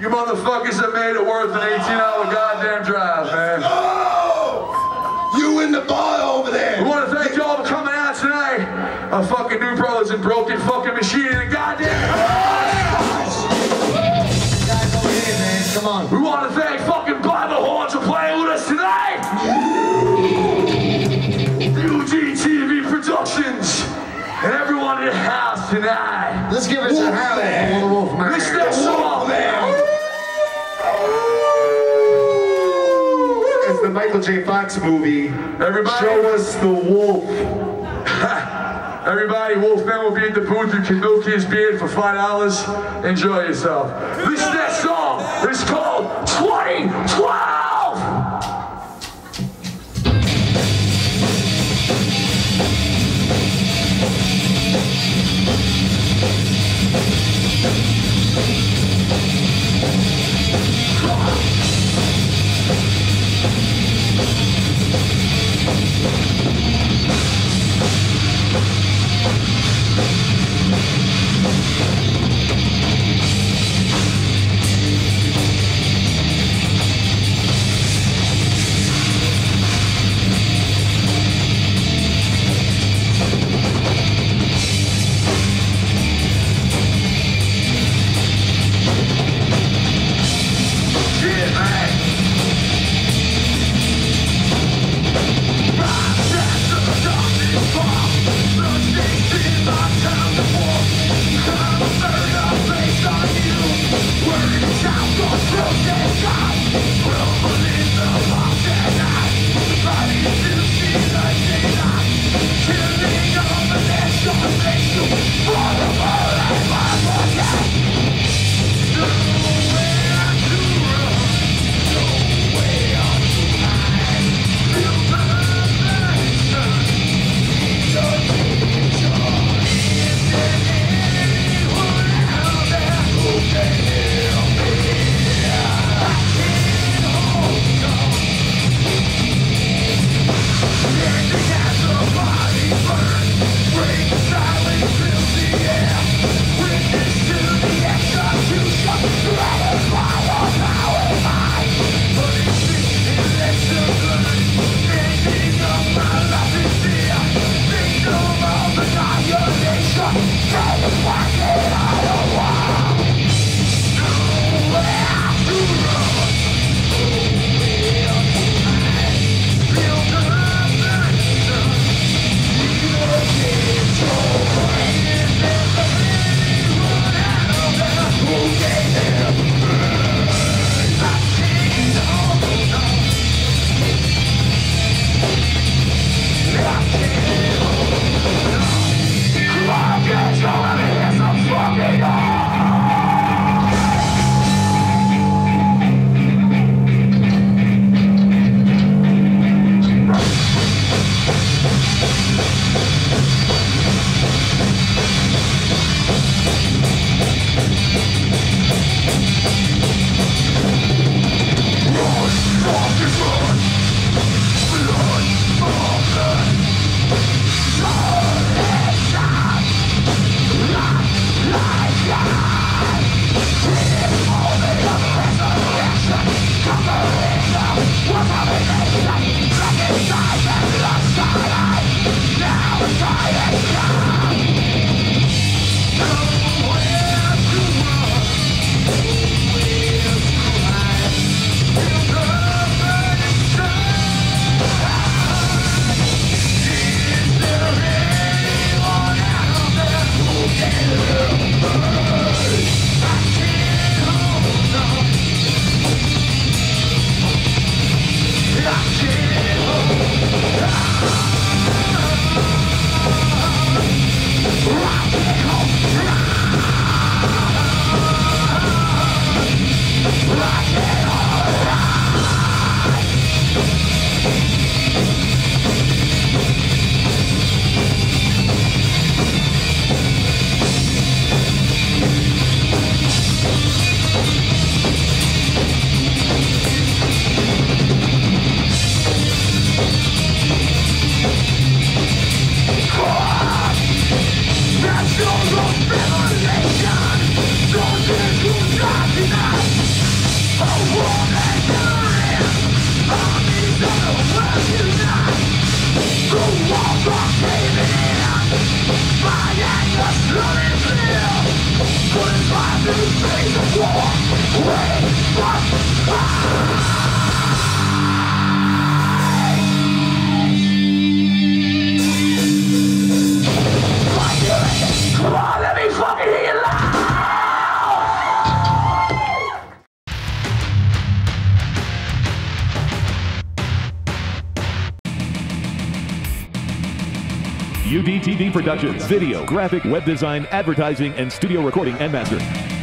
You motherfuckers have made it worth an 18 hour goddamn drive, man. Oh! You in the bar over there! We want to thank y'all for coming out tonight. Our fucking new brothers and broken fucking machine in the goddamn house. Guys, over here, man. Come on. We want to thank fucking Bible Horns for playing with us tonight. UDTV Productions and everyone in the house tonight. Let's give us a howl for the Wolfman. This next song, It's the Michael J. Fox movie. Everybody. Show us the wolf. Everybody, Wolfman will be at the booth. You can milk his beard for five dollars. Enjoy yourself. This next song is called 2012. Break. Now it's time Come UDTV Productions, video, graphic, web design, advertising, and studio recording and master.